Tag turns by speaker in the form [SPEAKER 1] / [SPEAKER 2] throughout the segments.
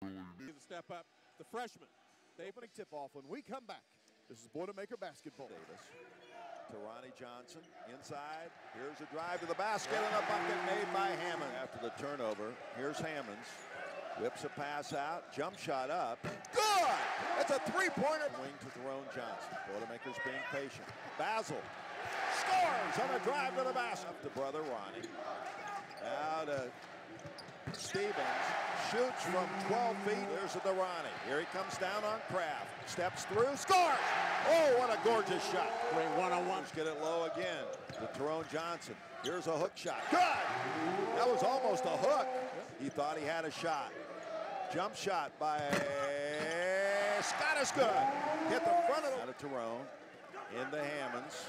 [SPEAKER 1] To step up, the freshman. They
[SPEAKER 2] Opening tip-off when we come back. This is Boilermaker basketball.
[SPEAKER 3] Davis to Ronnie Johnson inside. Here's a drive to the basket and a bucket made by Hammond after the turnover. Here's Hammons. Whips a pass out. Jump shot up. Good! It's a three-pointer. Wing to Terone Johnson. Boilermakers being patient. Basil scores on a drive to the basket. Up to brother Ronnie. Now to Stephens. Shoots from 12 feet. There's to Ronnie. Here he comes down on Craft. Steps through. Scores! Oh, what a gorgeous shot.
[SPEAKER 1] great one-on-one.
[SPEAKER 3] Get it low again to Terone Johnson. Here's a hook shot. Good! That was almost a hook. He thought he had a shot. Jump shot by Scott is good. Hit the front of the... Out of Terone. Into Hammons.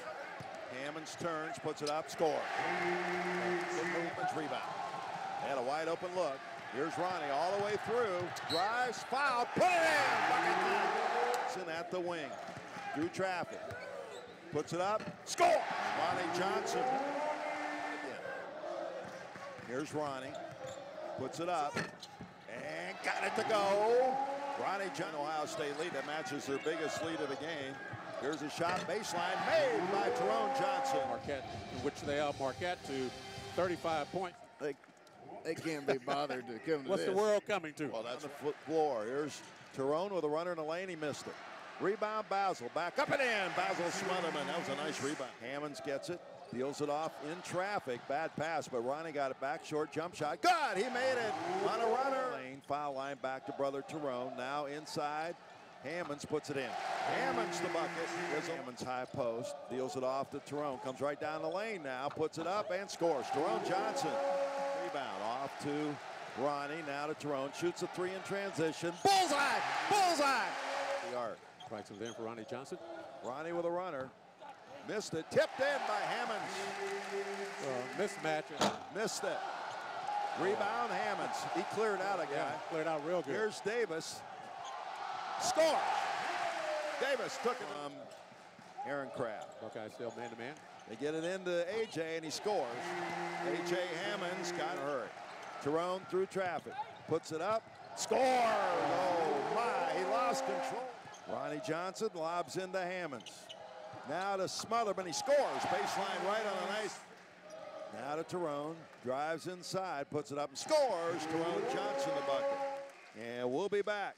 [SPEAKER 3] Hammons turns, puts it up, score. Hammons rebound. Had a wide open look. Here's Ronnie all the way through. Drives, foul, put it in! Bucket time. It's at the wing. Through traffic. Puts it up, score! Ronnie Johnson. Again. Here's Ronnie. Puts it up. And got it to go. Ronnie John, Ohio State lead that matches their biggest lead of the game. Here's a shot baseline made by Terone Johnson.
[SPEAKER 1] Marquette, in which they are Marquette to 35 points.
[SPEAKER 2] They, they can't be bothered to come to
[SPEAKER 1] What's
[SPEAKER 2] this.
[SPEAKER 1] the world coming to?
[SPEAKER 3] Well, that's the foot floor. Here's Terone with a runner in the lane. He missed it. Rebound, Basil. Back up and in. Basil Smotherman. That was a nice rebound. Hammons gets it. Deals it off in traffic. Bad pass, but Ronnie got it back. Short jump shot. Good. He made it on a runner. Lane, foul line back to brother Terone. Now inside. Hammons puts it in. Hammons the bucket. Here's Hammons high post. Deals it off to Terone. Comes right down the lane now. Puts it up and scores. Terone Johnson. Rebound off to Ronnie. Now to Terone. Shoots a three in transition. Bullseye! Bullseye! The arc.
[SPEAKER 1] Right to there for Ronnie Johnson.
[SPEAKER 3] Ronnie with a runner. Missed it. Tipped in by Hammons.
[SPEAKER 1] Uh, mismatch.
[SPEAKER 3] Missed it. Rebound Hammons. He cleared out a guy.
[SPEAKER 1] Yeah, cleared out real good.
[SPEAKER 3] Here's Davis. Score! Davis took it from Aaron Craft.
[SPEAKER 1] Buckeye still man-to-man.
[SPEAKER 3] They get it into AJ and he scores. AJ To hurry. Terone through traffic. Puts it up. Score! Oh my, he lost control. Ronnie Johnson lobs into Hammons. Now to Smotherman, he scores. Baseline right on a nice. Now to Terone. Drives inside, puts it up and scores. Terone Johnson the bucket. And we'll be back.